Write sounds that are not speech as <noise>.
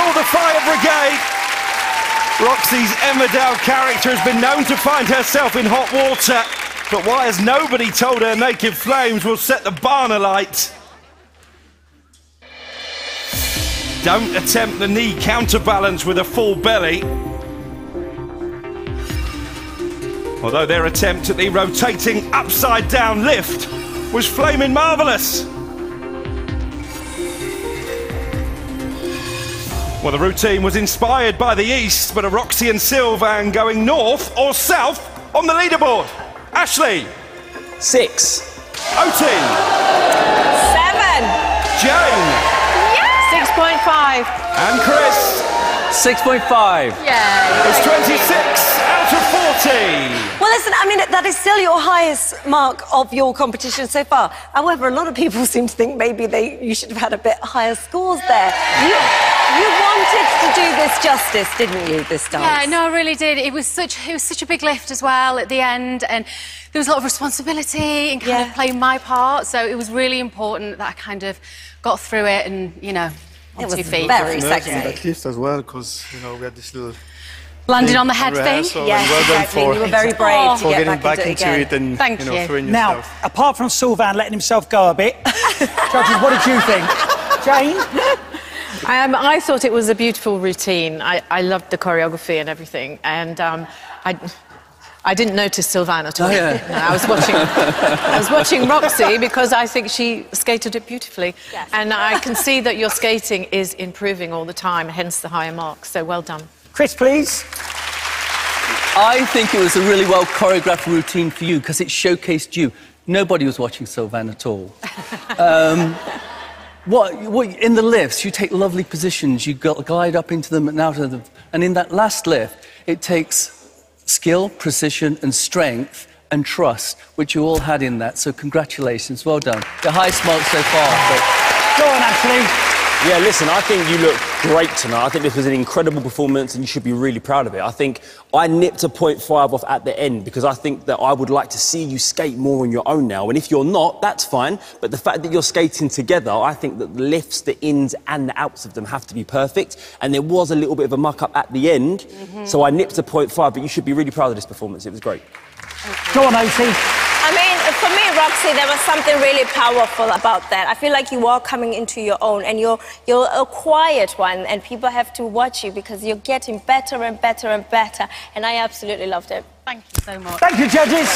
Tour de Fire Brigade. Roxy's Emmerdale character has been known to find herself in hot water, but why has nobody told her naked flames will set the barn alight? Don't attempt the knee counterbalance with a full belly. Although their attempt at the rotating upside down lift was flaming marvellous. Well, the routine was inspired by the east, but a Roxy and Sylvain going north or south on the leaderboard? Ashley, Six. Oti, Seven. Jane, 6.5. and Chris. 6.5. Yeah. It's 26 out of 40. Well, listen, I mean, that is still your highest mark of your competition so far. However, a lot of people <laughs> seem to think maybe they you should have had a bit higher scores there. You, you wanted to do this justice, didn't you, this dance? Yeah, no, I really did. It was such it was such a big lift as well at the end, and there was a lot of responsibility in kind Yeah. of playing my part. So it was really important that I kind of got through it and you know on It was two feet. very nerves sexy. in that as well because you know we had this little Landed on the head thing. rehearsal, Yes, and well done exactly. for, You were very <laughs> brave Oh. to for get getting back, back into, into it it again. and Thank you know you. throwing Now, yourself. apart from Sylvain letting himself go a bit, <laughs> judges, what did you think? Jane? <laughs> Um, I thought it was a beautiful routine. I, I loved the choreography and everything, and um, I, I didn't notice Sylvain at all. Oh, yeah. <laughs> No, I was watching, I was watching Roxy because I think she skated it beautifully, Yes. and I can see that your skating is improving all the time, hence the higher marks. So well done. Chris, please. I think it was a really well choreographed routine for you because it showcased you. Nobody was watching Sylvain at all. <laughs> Um, what, what, in the lifts, you take lovely positions, you glide up into them and out of them. And in that last lift, it takes skill, precision, and strength and trust, which you all had in that. So, congratulations, well done. The highest mark so far. But Go on, Ashley. Yeah, listen, I think you look great tonight. I think this was an incredible performance and you should be really proud of it. I think I nipped a 0.5 off at the end because I think that I would like to see you skate more on your own now. And if you're not, that's fine. But the fact that you're skating together, I think that the lifts, the ins and the outs of them have to be perfect. And there was a little bit of a muck up at the end. Mm-hmm. So I nipped a 0.5, but you should be really proud of this performance. It was great. Go on, Oti. I mean, for me, Roxy, there was something really powerful about that. I feel like you are coming into your own, and you're you're a quiet one, and people have to watch you because you're getting better and better and better. And I absolutely loved it. Thank you so much. Thank you, judges.